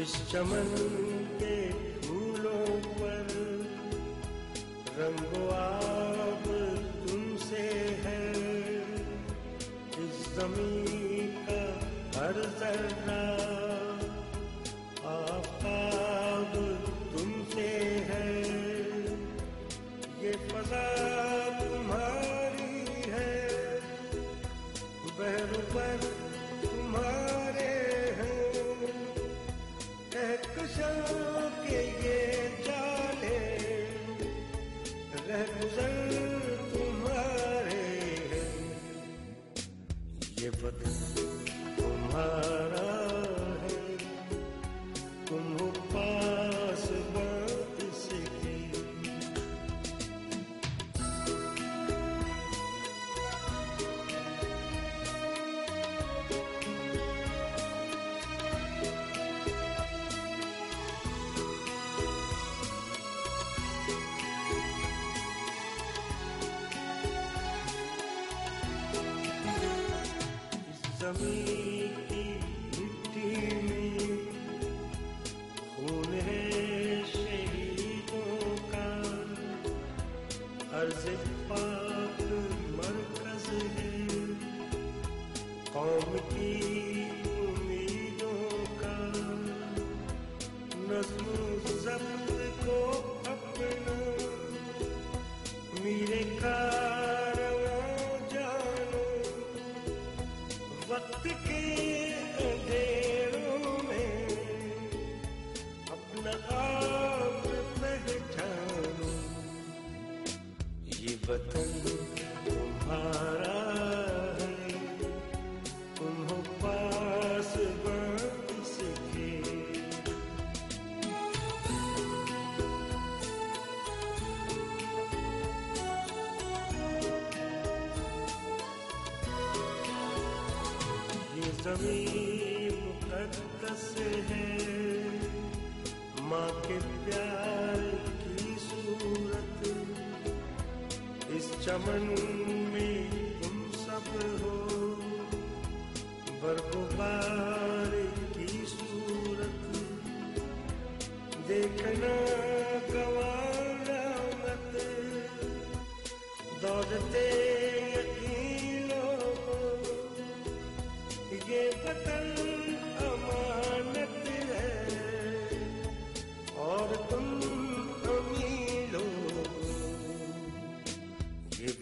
اس چمن کے پھولوں پر رنگ آب تم سے ہے۔ اس زمین کا ہر ذرہ آفتاب تم سے ہے۔ یہ فضا تمہاری ہے۔ بہر پر زمین کی مٹی میں خون ہے شہیدوں کا عرض پاک مرکز ہے قوم کی امیدوں کا نظم ضبط کو اپنا میرے کارواں وطن تمہارا ہے۔ تم پاس بس کے یہ زمین مقدس ہے۔ ماں کے پیار چمن میں تم سب ہو برگبار کی صورت دیکھنا گواہ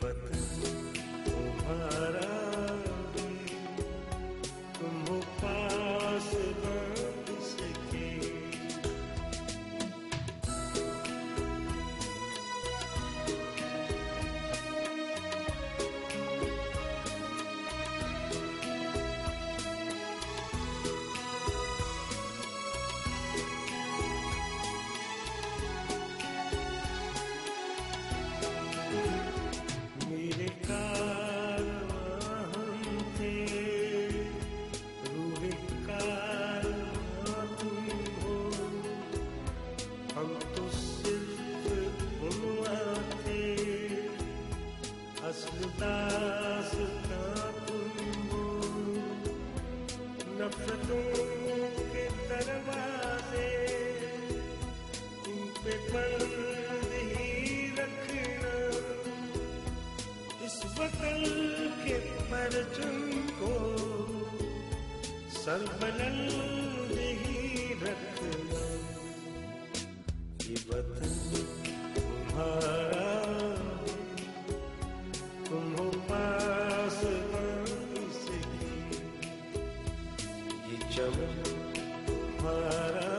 یہ وطن رفتوں کے دروازے اس وطن کے پرچم کو سر بلند ہی رکھنا یہ وطن تمہارا سے یہ چمن تمہارا